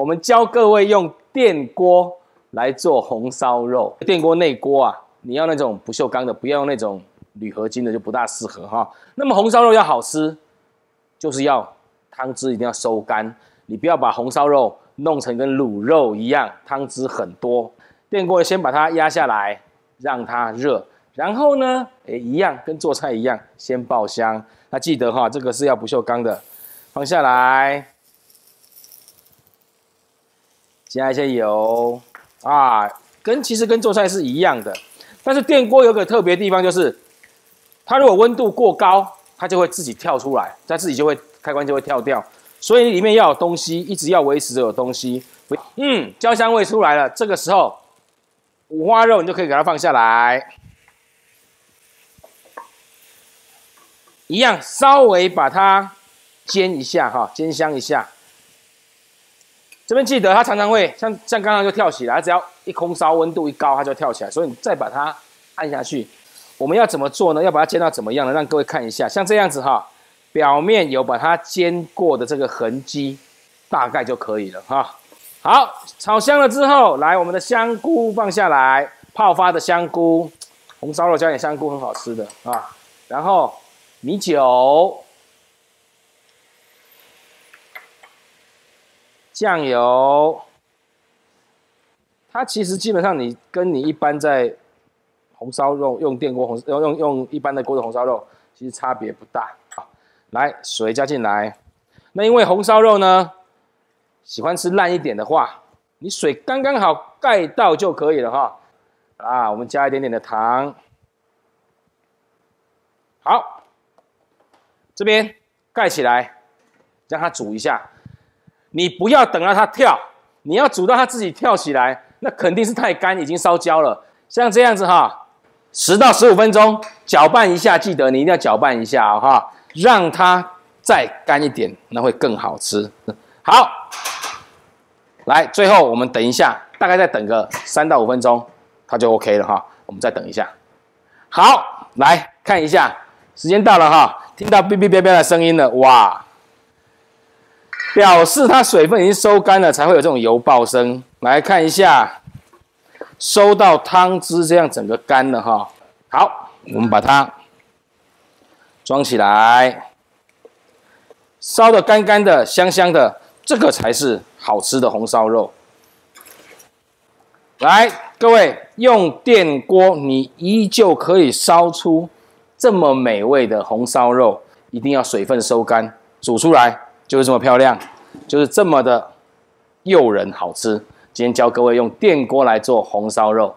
我们教各位用电锅来做红烧肉。电锅内锅啊，你要那种不锈钢的，不要用那种铝合金的，就不大适合哈。那么红烧肉要好吃，就是要汤汁一定要收干，你不要把红烧肉弄成跟卤肉一样，汤汁很多。电锅先把它压下来，让它热，然后呢，诶，一样跟做菜一样，先爆香。那记得哈，这个是要不锈钢的，放下来。加一些油啊，跟其实跟做菜是一样的，但是电锅有个特别地方，就是它如果温度过高，它就会自己跳出来，它自己就会开关就会跳掉，所以里面要有东西，一直要维持着有东西。嗯，焦香味出来了，这个时候五花肉你就可以给它放下来，一样稍微把它煎一下哈，煎香一下。这边记得，它常常会像像刚刚就跳起来，只要一空烧，温度一高，它就跳起来。所以你再把它按下去，我们要怎么做呢？要把它煎到怎么样呢？让各位看一下，像这样子哈，表面有把它煎过的这个痕迹，大概就可以了哈。好，炒香了之后，来我们的香菇放下来，泡发的香菇，红烧肉加点香菇很好吃的啊。然后米酒。酱油，它其实基本上你跟你一般在红烧肉用电锅红用用用一般的锅的红烧肉其实差别不大。啊，来水加进来。那因为红烧肉呢，喜欢吃烂一点的话，你水刚刚好盖到就可以了哈。啊，我们加一点点的糖。好，这边盖起来，让它煮一下。你不要等到它跳，你要煮到它自己跳起来，那肯定是太干，已经烧焦了。像这样子哈，十到十五分钟搅拌一下，记得你一定要搅拌一下哈，让它再干一点，那会更好吃。好，来，最后我们等一下，大概再等个三到五分钟，它就 OK 了哈。我们再等一下。好，来看一下，时间到了哈，听到哔哔哔哔的声音了，哇！表示它水分已经收干了，才会有这种油爆声。来看一下，收到汤汁这样整个干了哈。好，我们把它装起来，烧的干干的、香香的，这个才是好吃的红烧肉。来，各位用电锅，你依旧可以烧出这么美味的红烧肉。一定要水分收干，煮出来。就是这么漂亮，就是这么的诱人好吃。今天教各位用电锅来做红烧肉。